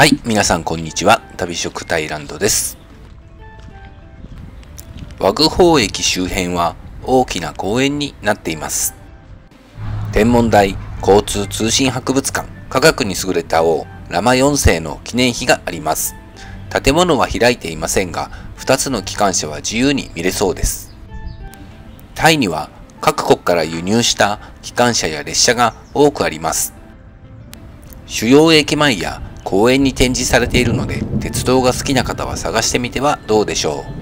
はい、皆さんこんにちは。旅食タイランドです。和具宝駅周辺は大きな公園になっています。天文台交通通信博物館科学に優れた王ラマ4世の記念碑があります。建物は開いていませんが、2つの機関車は自由に見れそうです。タイには各国から輸入した機関車や列車が多くあります。主要駅前や公園に展示されているので、鉄道が好きな方は探してみてはどうでしょう。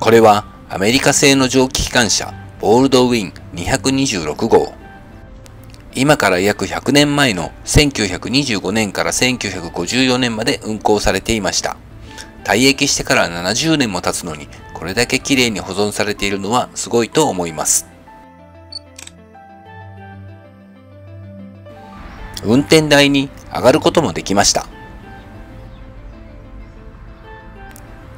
これはアメリカ製の蒸気機関車、ボールドウィン226号。今から約100年前の1925年から1954年まで運行されていました。退役してから70年も経つのに、これだけ綺麗に保存されているのはすごいと思います。運転台に上がることもできました。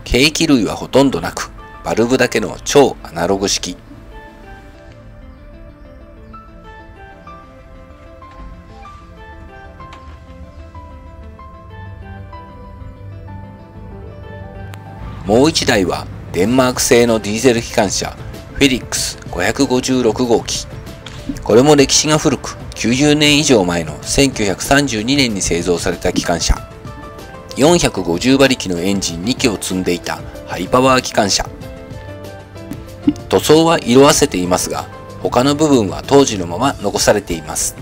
計器類はほとんどなく、バルブだけの超アナログ式。もう一台はデンマーク製のディーゼル機関車フェリックス556号機。これも歴史が古く90年以上前の1932年に製造された機関車。450馬力のエンジン2機を積んでいたハイパワー機関車。塗装は色あせていますが、他の部分は当時のまま残されています。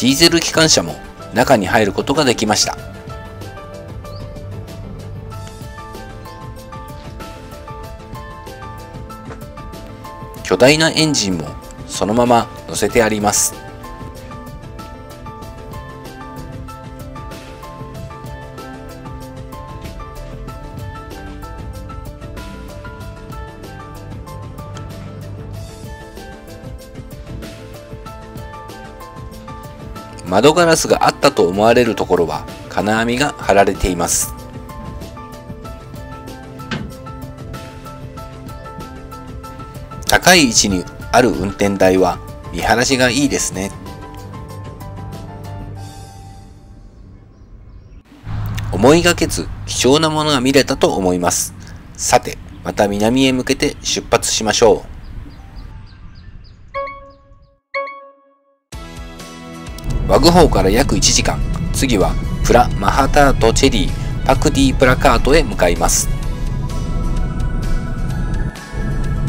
ディーゼル機関車も中に入ることができました。巨大なエンジンもそのまま乗せてあります。窓ガラスがあったと思われるところは金網が張られています。高い位置にある運転台は見晴らしがいいですね。思いがけず貴重なものが見れたと思います。さて、また南へ向けて出発しましょう。ワグホーから約1時間、次はプラ・マハタート・チェリー・パクディ・プラカートへ向かいます。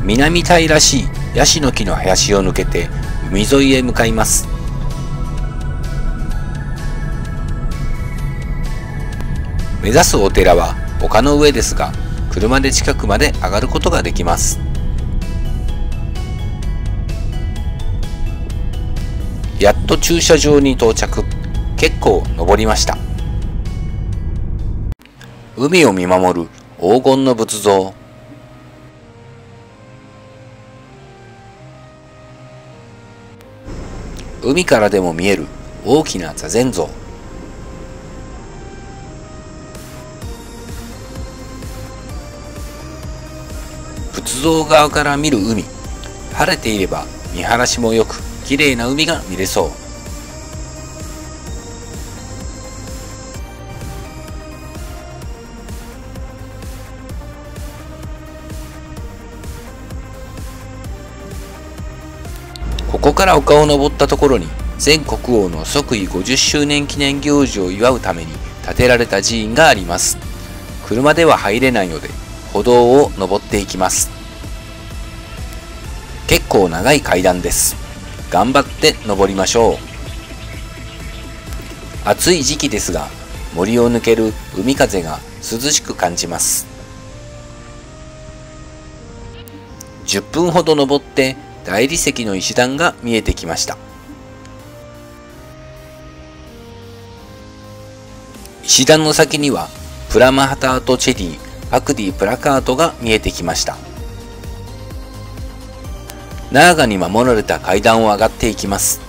南タイらしいヤシの木の林を抜けて海沿いへ向かいます。目指すお寺は丘の上ですが、車で近くまで上がることができます。やっと駐車場に到着。結構登りました。海を見守る黄金の仏像。海からでも見える大きな座禅像。仏像側から見る海。晴れていれば見晴らしも良く、綺麗な海が見れそう。ここから丘を登ったところに前国王の即位50周年記念行事を祝うために建てられた寺院があります。車では入れないので歩道を登っていきます。結構長い階段です。頑張って登りましょう。暑い時期ですが森を抜ける海風が涼しく感じます。10分ほど登って大理石の石段が見えてきました。石段の先にはプラマハタートチェリー、パクディプラカートが見えてきました。長に守られた階段を上がっていきます。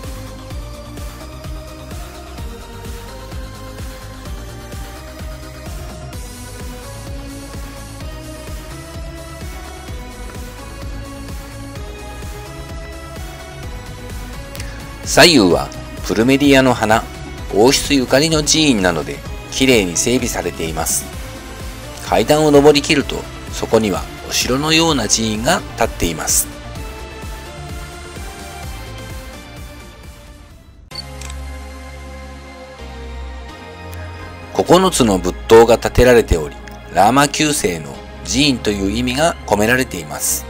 左右はプルメリアの花、王室ゆかりの寺院なので、きれいに整備されています。階段を上りきると、そこにはお城のような寺院が建っています。9つの仏塔が建てられており、ラーマ9世の寺院という意味が込められています。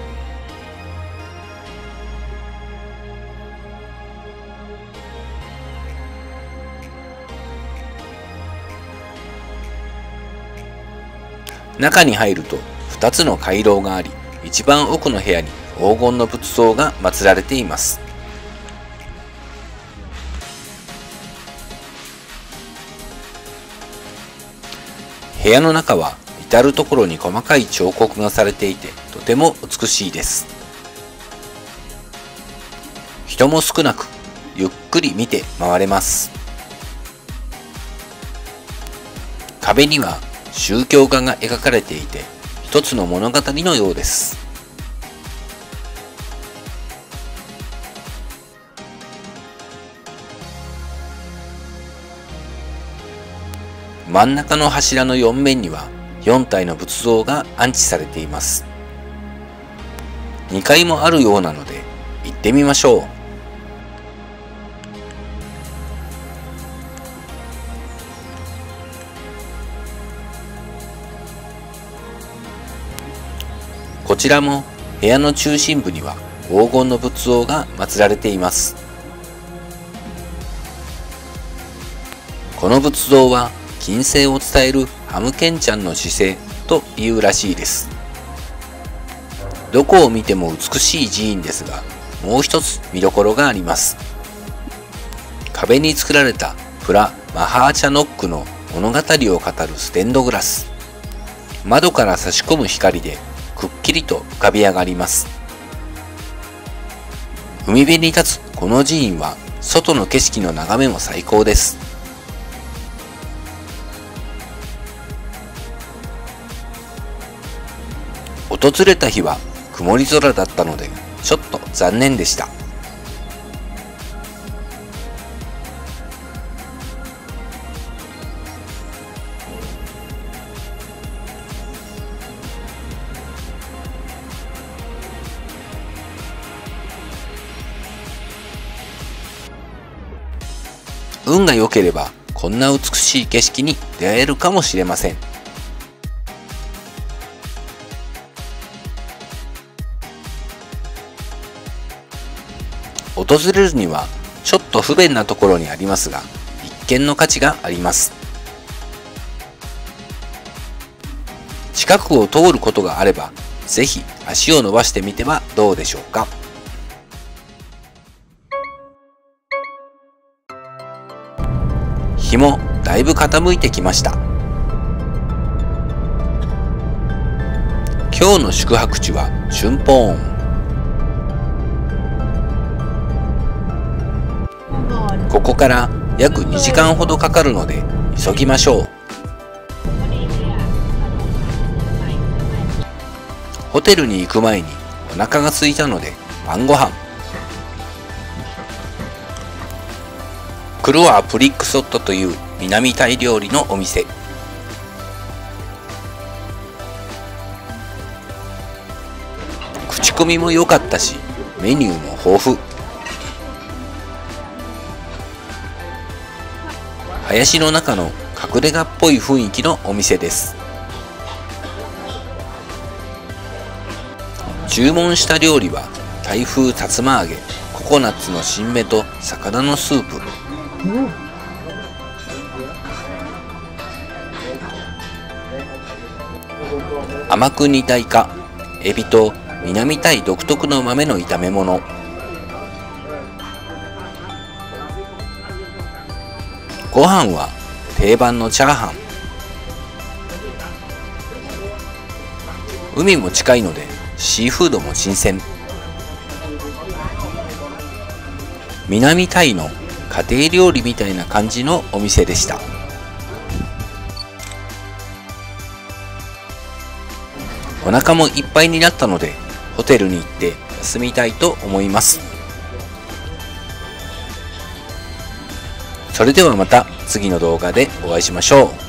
中に入ると2つの回廊があり、一番奥の部屋に黄金の仏像が祀られています。部屋の中は至る所に細かい彫刻がされていてとても美しいです。人も少なくゆっくり見て回れます。壁には宗教画が描かれていて一つの物語のようです。真ん中の柱の4面には4体の仏像が安置されています。2階もあるようなので行ってみましょう。こちらも部屋の中心部には黄金の仏像が祀られています。この仏像は金星を伝えるハムケンちゃんの姿勢というらしいです。どこを見ても美しい寺院ですが、もう一つ見どころがあります。壁に作られたプラ・マハーチャノックの物語を語るステンドグラス。窓から差し込む光でくっきりと浮かび上がります。海辺に立つこの寺院は外の景色の眺めも最高です。訪れた日は曇り空だったのでちょっと残念でした。運が良ければこんな美しい景色に出会えるかもしれません。訪れるにはちょっと不便なところにありますが、一見の価値があります。近くを通ることがあれば、ぜひ足を伸ばしてみてはどうでしょうか。日もだいぶ傾いてきました。今日の宿泊地は春ポーン。ここから約2時間ほどかかるので急ぎましょう。ホテルに行く前にお腹が空いたので晩ご飯。クロアプリックソットという南タイ料理のお店。口コミも良かったしメニューも豊富。林の中の隠れ家っぽい雰囲気のお店です。注文した料理は台風竜田揚げココナッツの新芽と魚のスープ、甘く煮たイカエビと南タイ独特の豆の炒め物。ご飯は定番のチャーハン。海も近いのでシーフードも新鮮。南タイの家庭料理みたいな感じのお店でした。お腹もいっぱいになったのでホテルに行って休みたいと思います。それではまた次の動画でお会いしましょう。